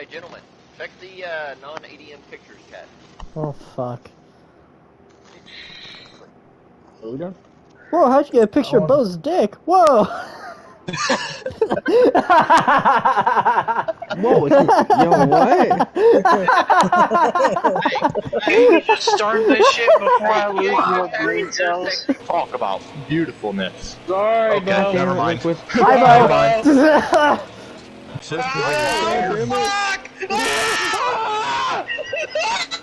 Hey, gentlemen, check the uh, non-ADM pictures cat. Oh fuck. Odin? Whoa, how'd you get a picture of Bo's dick? Whoa! Whoa, yo, what? Hey, you just start this shit before I lose more brain cells. Talk about beautifulness. Sorry, Okay, Bo. never mind. Liquid. Hi, Bo!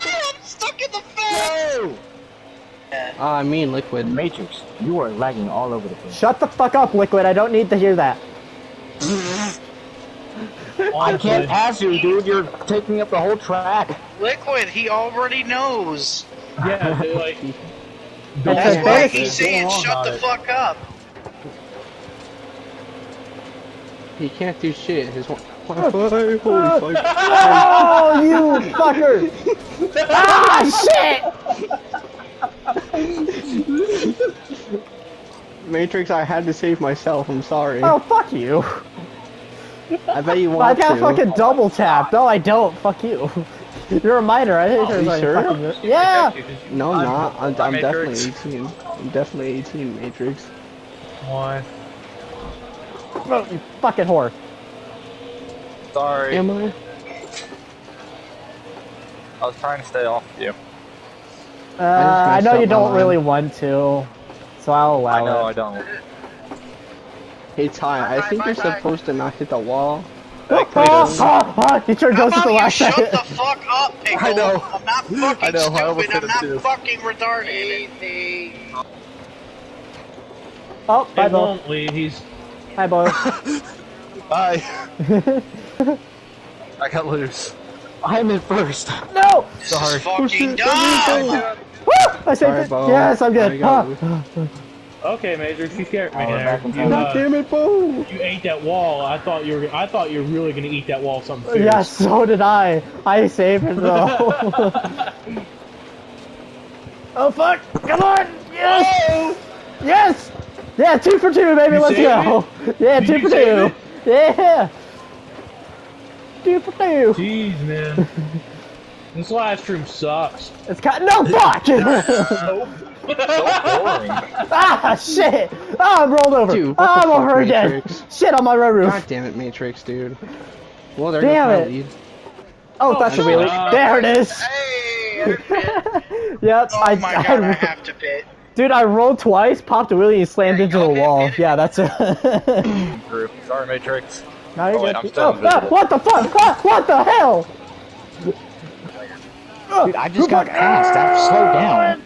I'm stuck in the fence! Ah, I mean liquid. Matrix, you are lagging all over the place. Shut the fuck up, Liquid. I don't need to hear that. I can't pass you, dude. You're taking up the whole track. Liquid, he already knows. Yeah, they're like, It's That's why basic- he's saying shut the fuck up. He can't do shit. His one. Holy fuck. Oh, you fucker! ah, shit! Matrix, I had to save myself. I'm sorry. Oh, fuck you. I bet you I got to. fucking double tap. No, I don't. Fuck you. You're a minor. I think Are you're like sure? fucking. Yeah. No, I'm not. I'm, I'm definitely 18. I'm definitely 18, Matrix. why? Oh, you fucking whore. Sorry. Am I? I was trying to stay off you. Uh, I messed know you don't line. really want to, so I'll allow it. I know it. I don't. Hey, Ty, I think you're supposed to not hit the wall. Oh, oh, oh, oh, you turned How those at the you last shut second. the fuck up, Pickle? I know. I'm not fucking I know, I almost stupid. did I'm not too. fucking retarded. Oh, bye, It Bo. won't lead. He's Hi, Bo. Bye. I got loose. I'm in first. no! This Sorry. is fucking shit, dumb. Woo! I saved Sorry, it. Bo. Yes, I'm good. you go. Huh. okay, Major, You scared me Oh, there. You, time. uh, God damn it, Bo! you ate that wall. I thought you were. I thought you were really gonna eat that wall. Something fierce. Yeah, so did I. I saved it though. oh fuck! Come on! Yes! Yes! Yeah, two for two, baby. You Let's saved go. Yeah, Did two you for save two. Yeah. Two for two. Jeez, man. this live stream sucks. It's kind. No fuck! So boring. ah shit! Ah, I'm rolled over. Dude, what ah, the I'm fuck, over again. Matrix? Shit on my red roof. God damn it, Matrix, dude. Well, there Damn goes my it. lead. Oh, that's a no. wheelie. There it is. Hey, I pit. yep. Oh I, my god, I I, have to pit. Dude, I rolled twice, popped a wheelie, and slammed into go, the hit, wall. hit. Yeah, that's it. Group. Sorry, Matrix. Now you're Oh, wait. I'm still Oh, ah, what the fuck? What, what the hell? Dude, I just got passed. That slowed down.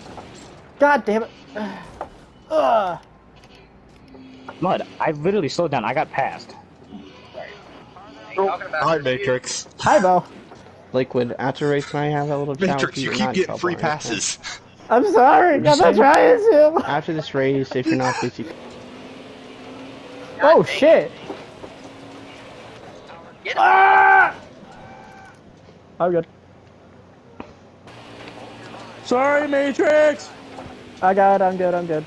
God damn it. Ugh. Mud, I literally slowed down. I got passed. Hi, Matrix. Hi, Bo. Liquid, after race, can I have a little chat Matrix, with you You're keep getting trouble, free right? passes. I'm sorry. I'm not trying to. After this race, if you're not please, you Oh, shit. Get. Ah! I'm good. Sorry, Matrix. I got it. I'm good. I'm good.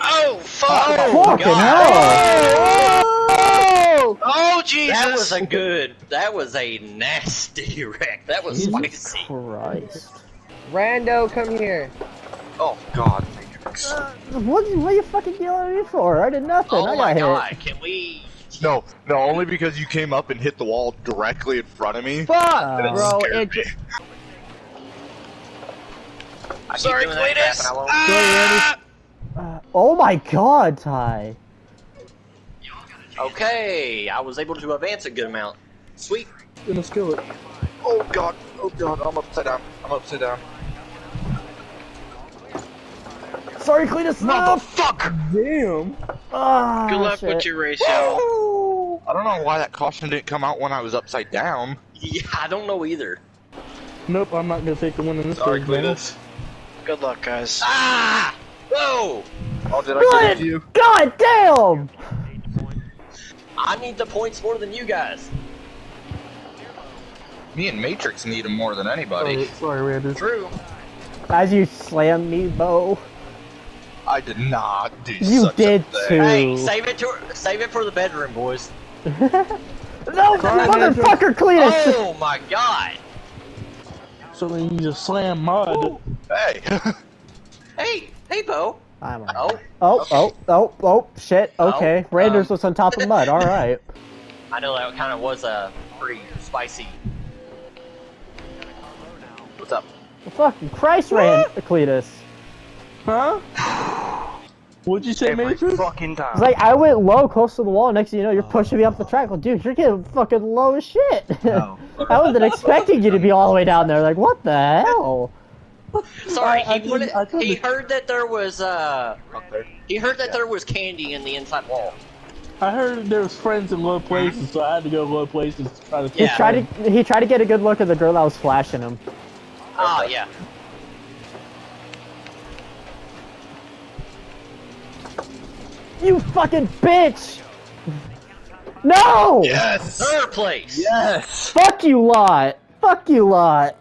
Oh, fuck! Fucking hell. Oh, Jesus! That was a good. That was a nasty wreck. That was Jesus spicy. Christ. Rando, come here. Oh God, Matrix. What, what are you fucking yelling at me for? I did nothing. Oh I my got god! hit. Can we? No, no, only because you came up and hit the wall directly in front of me. Fuck, Uh, bro. It me. I Sorry, doing Cletus! and I won't- Ah! Uh, oh my god, Ty. Okay, I was able to advance a good amount. Sweet. Gonna skill it. Oh God, oh God, I'm upside down. I'm upside down. Sorry, Cletus. No. Motherfucker! Damn. Ah, Good luck shit. with your race, y'all. I don't know why that caution didn't come out when I was upside down. Yeah, I don't know either. Nope, I'm not gonna take the win in this Sorry, race, man. Cletus. Good luck, guys. Ah! Whoa! Oh, did I get it Good. you? God damn! I need the points more than you guys. Me and Matrix need them more than anybody. Sorry, Randers. True. As you slam me, Bo. I did not do You such did a thing. too. Hey, save it to save it for the bedroom, boys. No, motherfucker, Cletus! Oh my god! So then you just slam mud. Hey. Hey, hey, Bo. I'm on. Oh, Oh, oh, oh, oh, shit. Okay, Oh, Randers um. was on top of mud. All right. I know that kind of was a pretty spicy. What's up? Fucking Christ, Rand Cletus. Huh? What'd you say, Every Matrix? fucking time. It's like I went low, close to the wall. Next thing you know, you're pushing me up the track. Well, dude, you're getting fucking low as shit. No. I wasn't expecting you to be all the way down there. Like, what the hell? Sorry, I- I he wanted, couldn't- I he heard that there was uh he heard that there was candy in the inside wall. I heard there was friends in low places, so I had to go low places to try to. He Yeah. tried to he tried to get a good look at the girl that was flashing him. Oh yeah. You fucking bitch! No! Yes. Third place. Yes. Fuck you, lot. Fuck you, lot.